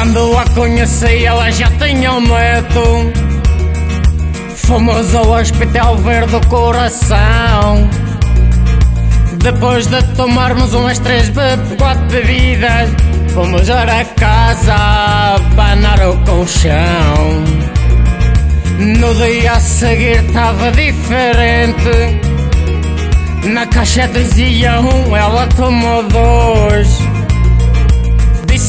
Quando a conheci ela já tinha um neto. Fomos ao hospital ver do coração. Depois de tomarmos umas três, quatro bebidas Fomos a casa a abanar o colchão. No dia a seguir estava diferente. Na caixa dizia um, ela tomou dois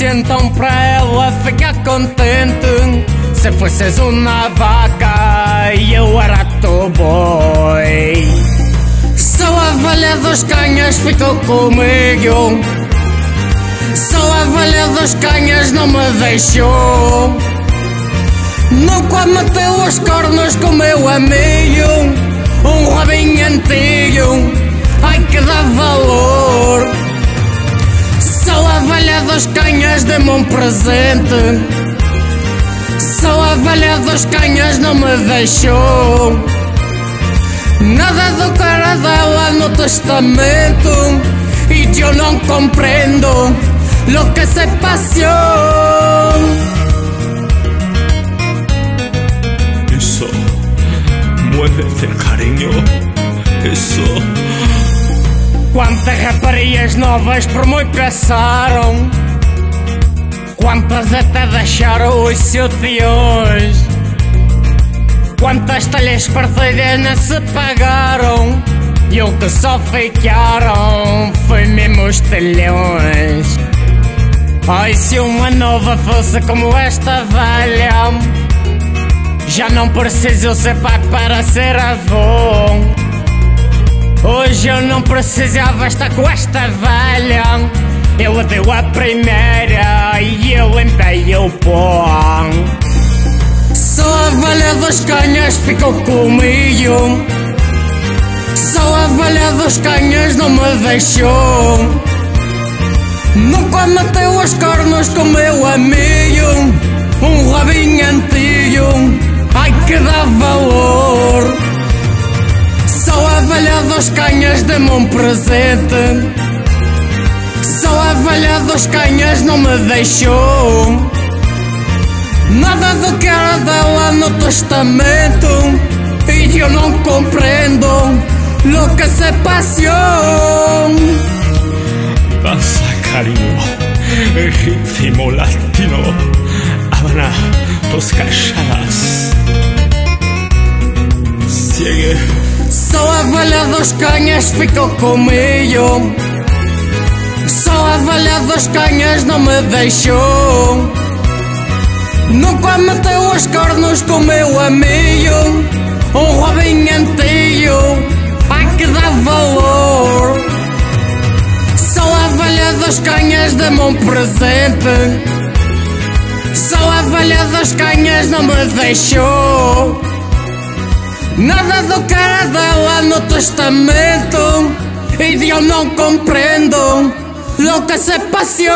Disse então para ela ficar contente. Se fosses uma vaca e eu era teu boi Só a velha dos canhas ficou comigo. Só a velha dos canhas não me deixou. Nunca meteu os cornos com meu amigo Um rabinho antigo, a velha dos canhas deu-me um presente Só a velha dos canhas não me deixou Nada do cara dela no testamento E eu não compreendo lo que se pasión. Eso, muévete, cariño. Eso. Quantas raparigas novas por muito passaram? Quantas até deixaram os seus tiões Quantas talhas partidas não se pagaram? E o que só ficaram foi mesmo os telhões Ai, se uma nova fosse como esta velha Já não preciso ser pai para ser avô Hoje eu não precisava estar com esta velha. Ele deu a primeira e eu limpei o pó Só a velha dos canhas ficou comigo. Só a velha dos canhas não me deixou. Nunca meteu as cornos com meu amigo. Um rabinho antigo dos canhas deu-me um presente. Só a velha dos canhas não me deixou. Nada do que era dela no testamento E eu não compreendo Lo que se passou. Pasa cariño, ritmo latino, Habana, tus calladas. A dos canhas ficou comigo. Só a dos canhas não me deixou. Nunca meteu os cornos com meu amigo. Um robinho antigo, ai que dá valor. Só a dos canhas dá-me um presente Só a dos canhas não me deixou Nada do cara dela no testamento E eu não compreendo Lo que se passou